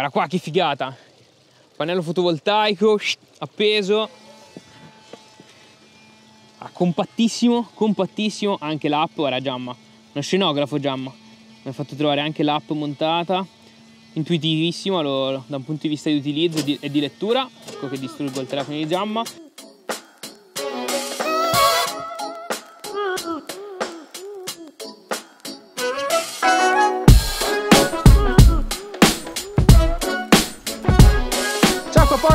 Guarda qua che figata! Pannello fotovoltaico, appeso. Ah, compattissimo, compattissimo. Anche l'app, guarda Giamma. Uno scenografo Giamma. Mi ha fatto trovare anche l'app montata. Intuitivissimo lo, da un punto di vista di utilizzo e di, e di lettura. Ecco che distruggo il telefono di Giamma.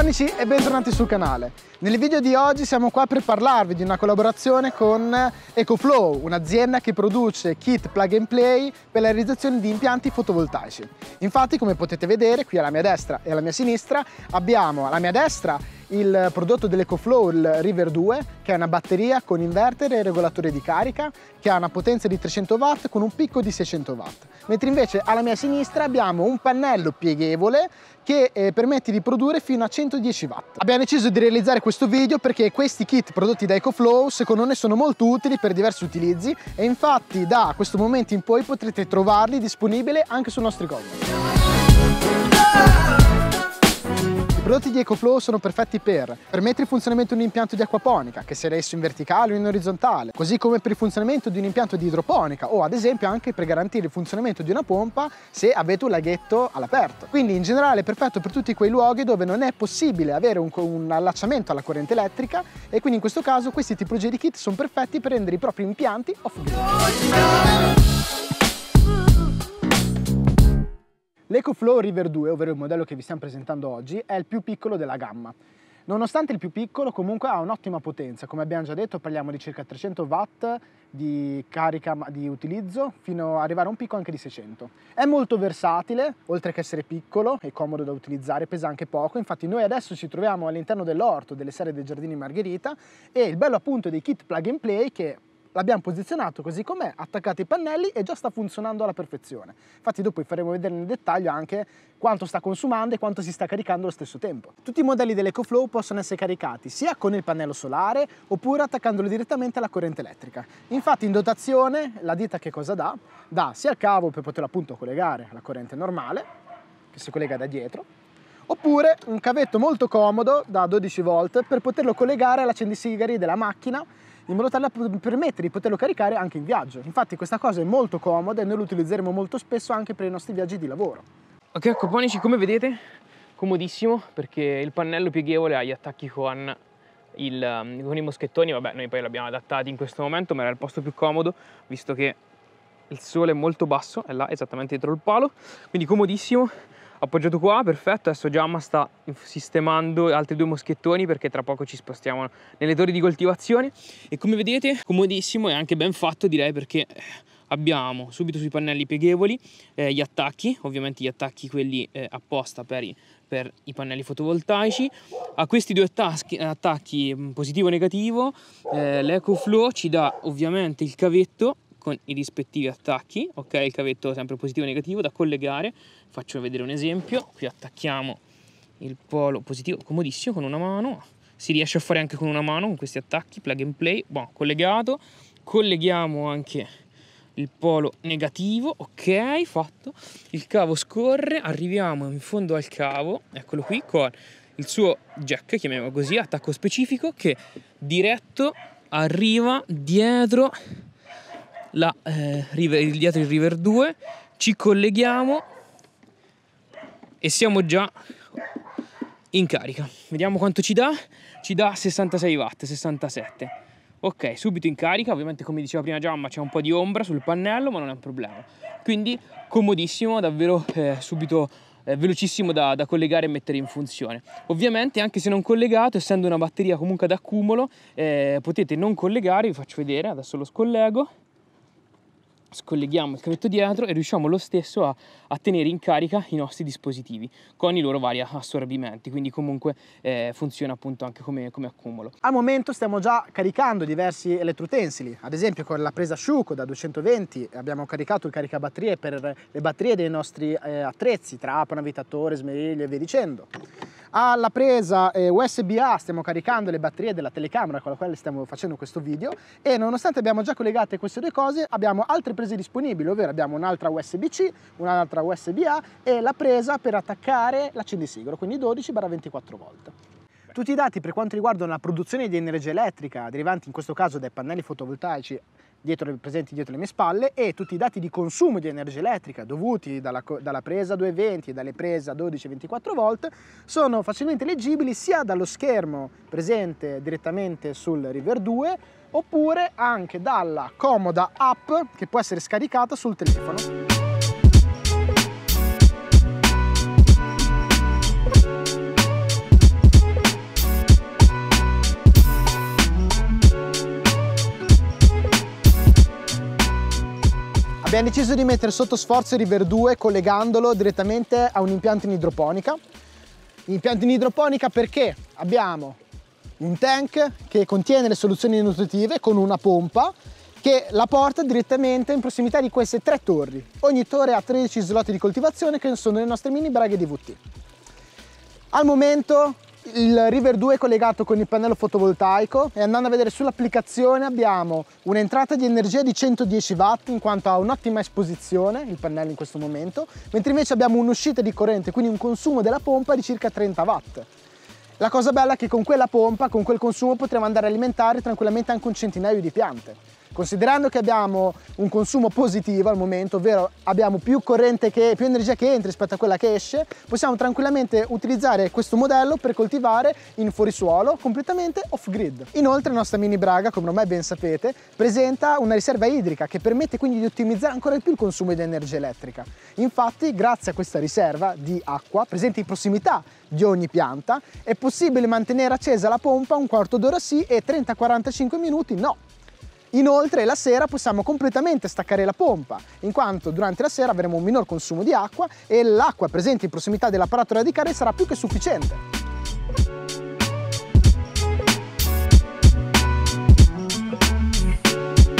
Amici e bentornati sul canale. Nel video di oggi siamo qua per parlarvi di una collaborazione con EcoFlow, un'azienda che produce kit plug and play per la realizzazione di impianti fotovoltaici. Infatti come potete vedere qui alla mia destra e alla mia sinistra abbiamo alla mia destra il prodotto dell'EcoFlow, il River 2, che è una batteria con inverter e regolatore di carica, che ha una potenza di 300 watt con un picco di 600 watt. Mentre invece alla mia sinistra abbiamo un pannello pieghevole che eh, permette di produrre fino a 110 watt. Abbiamo deciso di realizzare questo video perché questi kit prodotti da EcoFlow secondo noi sono molto utili per diversi utilizzi e infatti da questo momento in poi potrete trovarli disponibili anche sui nostri compiti prodotti di EcoFlow sono perfetti per permettere il funzionamento di un impianto di acquaponica, che sia esso in verticale o in orizzontale, così come per il funzionamento di un impianto di idroponica o ad esempio anche per garantire il funzionamento di una pompa se avete un laghetto all'aperto. Quindi in generale è perfetto per tutti quei luoghi dove non è possibile avere un, un allacciamento alla corrente elettrica e quindi in questo caso questi tipologie di kit sono perfetti per rendere i propri impianti off-grid. L'EcoFlow River 2, ovvero il modello che vi stiamo presentando oggi, è il più piccolo della gamma. Nonostante il più piccolo comunque ha un'ottima potenza, come abbiamo già detto parliamo di circa 300 watt di carica di utilizzo fino ad arrivare a un picco anche di 600. È molto versatile, oltre che essere piccolo e comodo da utilizzare, pesa anche poco, infatti noi adesso ci troviamo all'interno dell'orto delle serie dei giardini Margherita e il bello appunto dei kit plug and play che l'abbiamo posizionato così com'è, attaccato i pannelli e già sta funzionando alla perfezione. Infatti dopo vi faremo vedere nel dettaglio anche quanto sta consumando e quanto si sta caricando allo stesso tempo. Tutti i modelli dell'EcoFlow possono essere caricati sia con il pannello solare oppure attaccandolo direttamente alla corrente elettrica. Infatti in dotazione la ditta che cosa dà? Dà sia il cavo per poterlo appunto collegare alla corrente normale, che si collega da dietro, oppure un cavetto molto comodo da 12 volt per poterlo collegare all'accendisigari della macchina in modo tale da permettere di poterlo caricare anche in viaggio. Infatti questa cosa è molto comoda e noi lo utilizzeremo molto spesso anche per i nostri viaggi di lavoro. Ok, accoponici come vedete, comodissimo perché il pannello pieghevole ha gli attacchi con, il, um, con i moschettoni, vabbè noi poi l'abbiamo adattati in questo momento ma era il posto più comodo visto che il sole è molto basso, è là esattamente dietro il palo, quindi comodissimo appoggiato qua, perfetto, adesso Giamma sta sistemando altri due moschettoni perché tra poco ci spostiamo nelle torri di coltivazione. E come vedete comodissimo e anche ben fatto direi perché abbiamo subito sui pannelli pieghevoli eh, gli attacchi, ovviamente gli attacchi quelli eh, apposta per i, per i, pannelli fotovoltaici. A questi due attacchi, attacchi mm, positivo e negativo eh, l'EcoFlow ci dà ovviamente il cavetto con i rispettivi attacchi, ok? Il cavetto sempre positivo e negativo da collegare. Faccio vedere un esempio. Qui attacchiamo il polo positivo, comodissimo, con una mano. Si riesce a fare anche con una mano, con questi attacchi, plug and play, buono, collegato. Colleghiamo anche il polo negativo, ok, fatto. Il cavo scorre, arriviamo in fondo al cavo, eccolo qui, con il suo jack, chiamiamolo così, attacco specifico, che diretto arriva dietro la, eh, river, dietro il River 2, ci colleghiamo e siamo già in carica. Vediamo quanto ci dà. Ci dà 66 watt, 67. Ok, subito in carica, ovviamente come diceva prima Giamma c'è un po' di ombra sul pannello, ma non è un problema. Quindi comodissimo, davvero eh, subito eh, velocissimo da, da, collegare e mettere in funzione. Ovviamente anche se non collegato, essendo una batteria comunque ad accumulo, eh, potete non collegare, vi faccio vedere, adesso lo scollego scolleghiamo il cavetto dietro e riusciamo lo stesso a, a, tenere in carica i nostri dispositivi con i loro vari assorbimenti, quindi comunque eh, funziona appunto anche come, come, accumulo. Al momento stiamo già caricando diversi elettroutensili, ad esempio con la presa asciugo da 220 abbiamo caricato il caricabatterie per le batterie dei nostri eh, attrezzi, trapano, avitatore, smeriglio e via dicendo. Alla presa eh, USB-A stiamo caricando le batterie della telecamera con la quale stiamo facendo questo video e nonostante abbiamo già collegate queste due cose abbiamo altre prese disponibili, ovvero abbiamo un'altra USB-C, un'altra USB-A e la presa per attaccare l'accendisigaro, quindi 12-24 volt. Tutti i dati per quanto riguardano la produzione di energia elettrica derivanti in questo caso dai pannelli fotovoltaici dietro, presenti dietro le mie spalle e tutti i dati di consumo di energia elettrica dovuti dalla, dalla presa 220 e dalle prese a 12-24 volt sono facilmente leggibili sia dallo schermo presente direttamente sul River 2 oppure anche dalla comoda app che può essere scaricata sul telefono. Abbiamo deciso di mettere sotto sforzo River 2 collegandolo direttamente a un impianto in idroponica. Impianto in idroponica perché abbiamo un tank che contiene le soluzioni nutritive con una pompa che la porta direttamente in prossimità di queste tre torri. Ogni torre ha 13 slot di coltivazione che sono le nostre mini braghe DVT. Al momento il River 2 è collegato con il pannello fotovoltaico e andando a vedere sull'applicazione abbiamo un'entrata di energia di 110 watt in quanto ha un'ottima esposizione il pannello in questo momento mentre invece abbiamo un'uscita di corrente quindi un consumo della pompa di circa 30 watt. La cosa bella è che con quella pompa, con quel consumo potremo andare a alimentare tranquillamente anche un centinaio di piante Considerando che abbiamo un consumo positivo al momento, ovvero abbiamo più corrente che, più energia che entra rispetto a quella che esce, possiamo tranquillamente utilizzare questo modello per coltivare in fuorisuolo completamente off-grid. Inoltre la nostra mini braga, come ormai ben sapete, presenta una riserva idrica che permette quindi di ottimizzare ancora di più il consumo di energia elettrica. Infatti, grazie a questa riserva di acqua presente in prossimità di ogni pianta, è possibile mantenere accesa la pompa un quarto d'ora sì e 30-45 minuti no. Inoltre la sera possiamo completamente staccare la pompa, in quanto durante la sera avremo un minor consumo di acqua e l'acqua presente in prossimità dell'apparato radicale sarà più che sufficiente.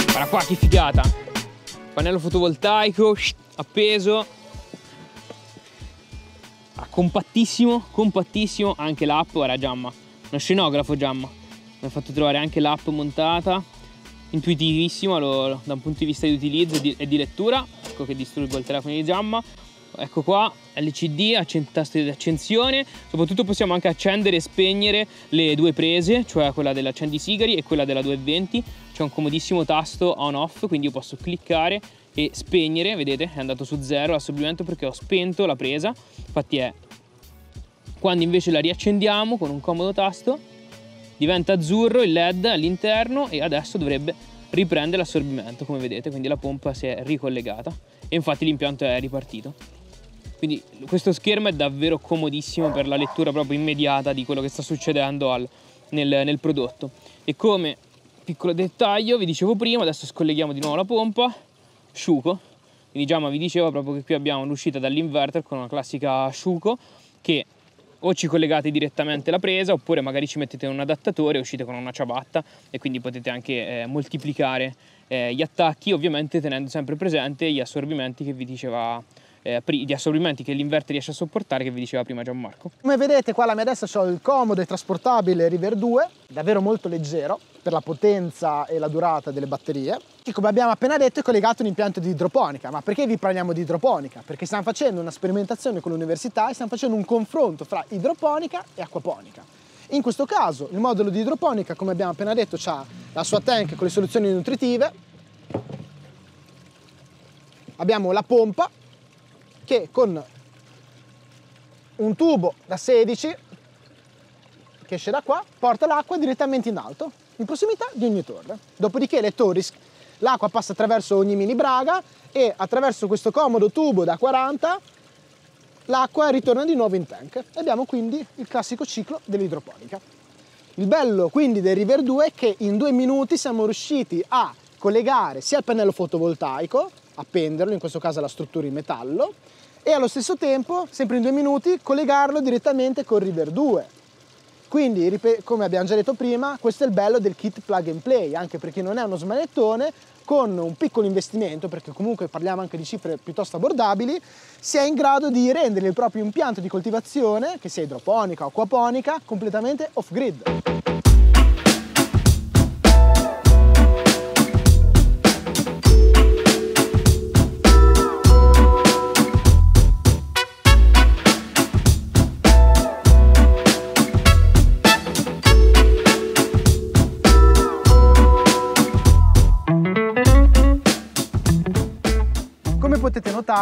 Guarda qua che figata! Pannello fotovoltaico, appeso. Ah, compattissimo, compattissimo, anche l'app, guarda Giamma, uno scenografo Giamma. Mi ha fatto trovare anche l'app montata, intuitivissimo lo, da un punto di vista di utilizzo e di, e di lettura ecco che distruggo il telefono di Giamma ecco qua LCD, tasto di accensione soprattutto possiamo anche accendere e spegnere le due prese cioè quella dell'accendisigari e quella della 220 c'è un comodissimo tasto on off quindi io posso cliccare e spegnere vedete è andato su zero l'assorbimento perché ho spento la presa. Infatti è quando invece la riaccendiamo con un comodo tasto diventa azzurro il led all'interno e adesso dovrebbe riprendere l'assorbimento come vedete quindi la pompa si è ricollegata e infatti l'impianto è ripartito. Quindi questo schermo è davvero comodissimo per la lettura proprio immediata di quello che sta succedendo al, nel, nel prodotto. E come piccolo dettaglio vi dicevo prima adesso scolleghiamo di nuovo la pompa Sciuco. Quindi già vi dicevo proprio che qui abbiamo l'uscita dall'inverter con una classica Sciuco che o ci collegate direttamente alla presa oppure magari ci mettete un adattatore e uscite con una ciabatta e quindi potete anche eh, moltiplicare eh, gli attacchi ovviamente tenendo sempre presente gli assorbimenti che vi diceva eh, assorbimenti che l'inverter riesce a sopportare che vi diceva prima Gianmarco. Come vedete qua alla mia destra ho il comodo e trasportabile River 2, davvero molto leggero per la potenza e la durata delle batterie, che come abbiamo appena detto è collegato a un impianto di idroponica. Ma perché vi parliamo di idroponica? Perché stiamo facendo una sperimentazione con l'università e stiamo facendo un confronto fra idroponica e acquaponica. In questo caso il modulo di idroponica, come abbiamo appena detto, ha la sua tank con le soluzioni nutritive, abbiamo la pompa che con un tubo da 16 che esce da qua porta l'acqua direttamente in alto, in prossimità di ogni torre. Dopodiché le torri, l'acqua passa attraverso ogni mini braga e attraverso questo comodo tubo da 40 l'acqua ritorna di nuovo in tank. Abbiamo quindi il classico ciclo dell'idroponica. Il bello quindi del River 2 è che in due minuti siamo riusciti a collegare sia il pannello fotovoltaico, appenderlo, in questo caso alla struttura in metallo, e allo stesso tempo, sempre in due minuti, collegarlo direttamente con River 2. Quindi, come abbiamo già detto prima, questo è il bello del kit plug and play, anche perché non è uno smanettone, con un piccolo investimento, perché comunque parliamo anche di cifre piuttosto abbordabili, si è in grado di rendere il proprio impianto di coltivazione, che sia idroponica o acquaponica, completamente off-grid.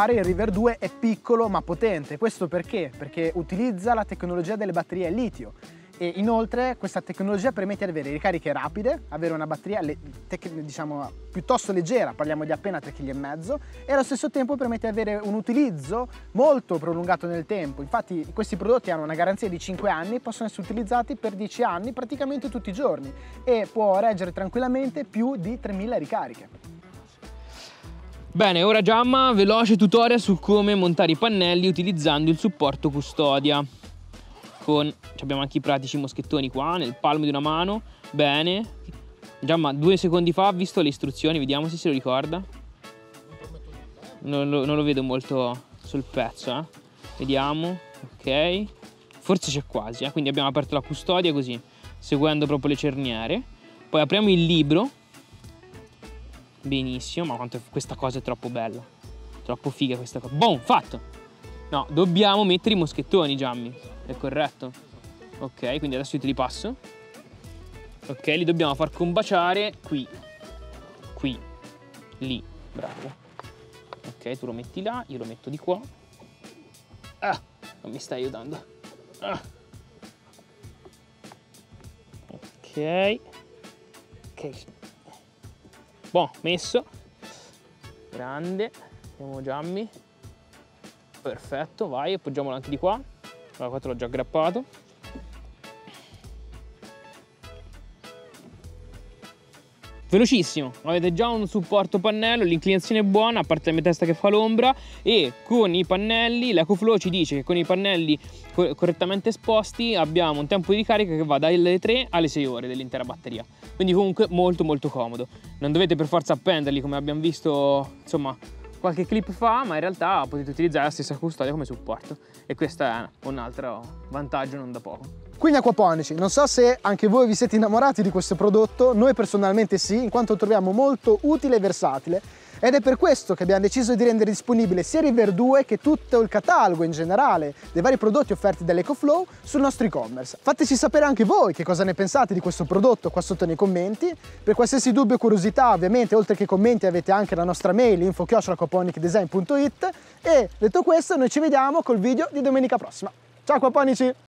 Potete notare il River 2 è piccolo ma potente, questo perché? Perché utilizza la tecnologia delle batterie litio e inoltre questa tecnologia permette di avere ricariche rapide, avere una batteria diciamo, piuttosto leggera, parliamo di appena 3,5 kg e allo stesso tempo permette di avere un utilizzo molto prolungato nel tempo, infatti questi prodotti hanno una garanzia di 5 anni, possono essere utilizzati per 10 anni praticamente tutti i giorni e può reggere tranquillamente più di 3000 ricariche. Bene, ora Giamma, veloce tutorial su come montare i pannelli utilizzando il supporto custodia. Con, abbiamo anche i pratici moschettoni qua, nel palmo di una mano. Bene. Giamma, due secondi fa ha visto le istruzioni, vediamo se se lo ricorda. Non lo, non lo vedo molto sul pezzo, eh. Vediamo, ok. Forse c'è quasi, eh. quindi abbiamo aperto la custodia così, seguendo proprio le cerniere. Poi apriamo il libro benissimo, ma quanto questa cosa è troppo bella. Troppo figa questa cosa. Boom, fatto! No, dobbiamo mettere i moschettoni, Giammi. È corretto? Ok, quindi adesso io te li passo. Ok, li dobbiamo far combaciare qui. Qui. Lì. Bravo. Ok, tu lo metti là, io lo metto di qua. Ah, non mi stai aiutando. Ah. Ok. Ok, Buon, messo. Grande. Andiamo Giammi. Perfetto, vai, appoggiamolo anche di qua. Allora, qua te l'ho già aggrappato. Velocissimo. Avete già un supporto pannello l'inclinazione è buona a parte la mia testa che fa l'ombra e con i pannelli l'EcoFlow ci dice che con i pannelli correttamente esposti abbiamo un tempo di ricarica che va dalle 3 alle 6 ore dell'intera batteria. Quindi comunque molto molto comodo. Non dovete per forza appenderli come abbiamo visto insomma qualche clip fa ma in realtà potete utilizzare la stessa custodia come supporto. E questo è un altro vantaggio non da poco quindi acquaponici, non so se anche voi vi siete innamorati di questo prodotto, noi personalmente sì, in quanto lo troviamo molto utile e versatile ed è per questo che abbiamo deciso di rendere disponibile sia River 2 che tutto il catalogo in generale dei vari prodotti offerti dall'EcoFlow sul nostro e-commerce. Fateci sapere anche voi che cosa ne pensate di questo prodotto qua sotto nei commenti. Per qualsiasi dubbio o curiosità, ovviamente, oltre che commenti avete anche la nostra mail info-aquaponicdesign.it e detto questo noi ci vediamo col video di domenica prossima. Ciao acquaponici!